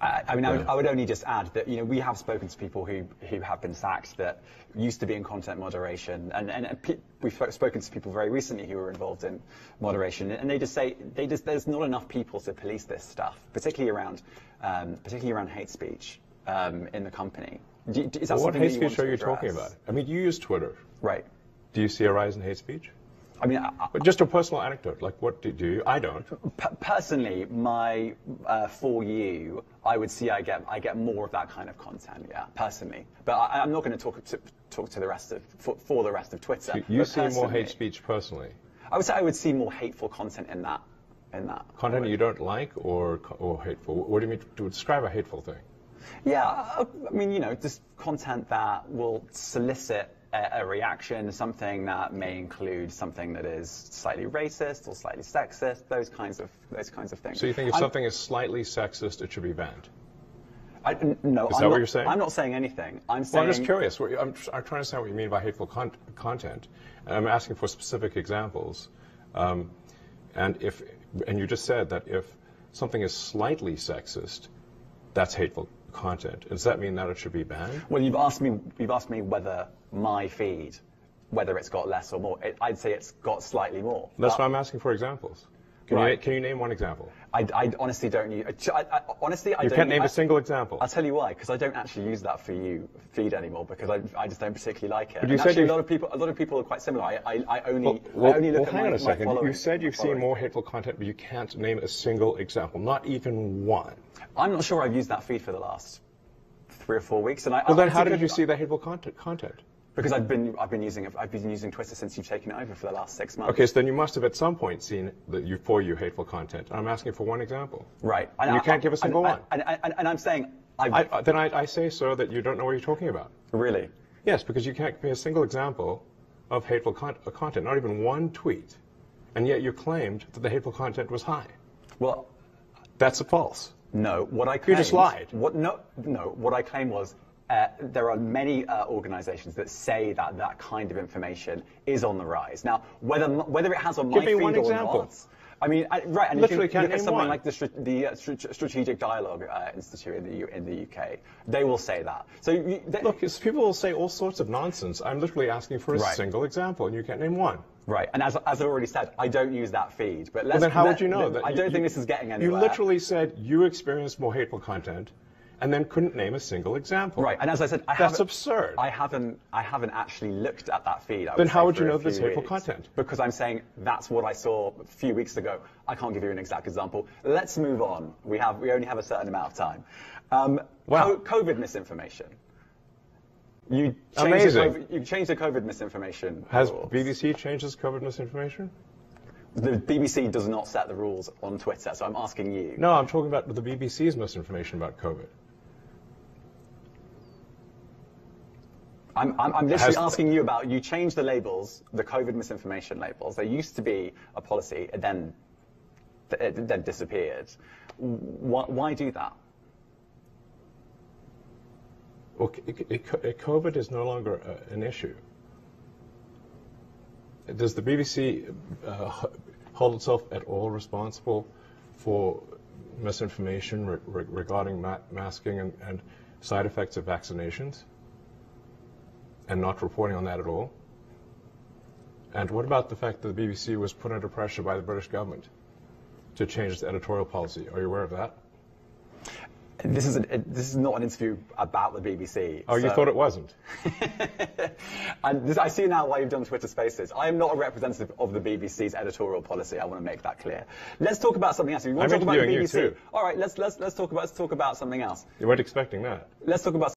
I, I mean, I would, I would only just add that, you know, we have spoken to people who, who have been sacked that used to be in content moderation, and, and, and we've spoken to people very recently who were involved in moderation, and they just say they just, there's not enough people to police this stuff, particularly around, um, particularly around hate speech um, in the company. Do, is that Well, what hate that you want speech are you talking about? I mean, you use Twitter. Right. Do you see a rise in hate speech? I mean, I, But just a personal anecdote. Like, what do, do you? I don't. P- personally, my uh, for you, I would see I get I get more of that kind of content. Yeah, personally, but I, I'm not going to talk to talk to the rest of for, for the rest of Twitter. You see more hate speech personally. I would say I would see more hateful content in that in that Content you don't like or or hateful. What do you mean to describe a hateful thing? Yeah, I, I mean, you know, just content that will solicit a, a reaction, something that may include something that is slightly racist or slightly sexist, those kinds of those kinds of things. So you think if I'm- something is slightly sexist, it should be banned? I, no, Is I'm that what not, you're saying? I'm not saying anything. I'm Well. I'm just curious. I'm, I'm trying to understand what you mean by hateful con- content. And I'm asking for specific examples. Um, and if, and you just said that if something is slightly sexist, that's hateful content. Does that mean that it should be banned? Well, you've asked me. You've asked me whether my feed, whether it's got less or more. It, I'd say it's got slightly more. That's why I'm asking for examples. Can, you, can you name one example? I, I honestly don't use. I, I, honestly, I You don't. can't name I, a single example. I'll tell you why. Because I don't actually use that for you feed anymore. Because I, I just don't particularly like it. But you And said actually, a lot of people. A lot of people are quite similar. I, I, I only. Well, well, I only look well, at hang my, on a second. You said you've seen more hateful content, but you can't name a single example, not even one. I'm not sure I've used that feed for the last three or four weeks. And I. Well, then how did you see that hateful content? content? Because I've been I've been using. I've been using Twitter since you've taken it over for the last six months. Okay, so then you must have at some point seen the you for you hateful content. I'm asking for one example. Right. And you can't give a single one. And, and, and, I'm saying, I, I- then I, I say, sir, that you don't know what you're talking about. really. Yes, because you can't give me a single example of hateful con- uh, content, not even one tweet, and yet you claimed that the hateful content was high. Well, That's a false. no. What I You claimed, just lied. What no no. What I claim was. Uh, there are many uh, organisations that say that that kind of information is on the rise. Now, whether whether it has on Give my me feed one or example. not, I mean, I, right? And Literally if you can't look at name something one. like the, the uh, Strategic Dialogue uh, Institute in the U- in the UK, they will say that. So you, they, Look, people will say all sorts of nonsense. I'm literally asking for a Right. single example, and you can't name one. Right, and as, as I already said, I don't use that feed. But let's, Well, then how let- would you know? let- that I don't you- think this is getting anywhere. You literally said you experienced more hateful content, and then couldn't name a single example. right, and as I said, I That's absurd. I haven't, I haven't actually looked at that feed. I Then how would you know few hateful content? Because I'm saying that's what I saw a few weeks ago. I can't give you an exact example. Let's move on. We have, we only have a certain amount of time. Um, Wow. COVID misinformation. You changed the Amazing. COVID, you changed the COVID misinformation. Has rules. BBC changed its COVID misinformation? The BBC does not set the rules on Twitter, so I'm asking you. No, I'm talking about the BBC's misinformation about COVID. I'm, I'm, I'm literally asking you about, you changed the labels, the COVID misinformation labels. There used to be a policy, and then it then disappeared. Why, why do that? Well, COVID is no longer uh, an issue. Does the BBC uh, hold itself at all responsible for misinformation re- regarding ma- masking and, and side effects of vaccinations and not reporting on that at all? And what about the fact that the BBC was put under pressure by the British government to change its editorial policy? Are you aware of that? This is, a, this is not an interview about the BBC. Oh, you thought it wasn't? and this, I see now why you've done Twitter Spaces. I am not a representative of the BBC's editorial policy. I want to make that clear. Let's talk about something else. If you want I'm to talk about the interviewing you BBC, too. all right. Let's let's let's talk about let's talk about something else. You weren't expecting that. Let's talk about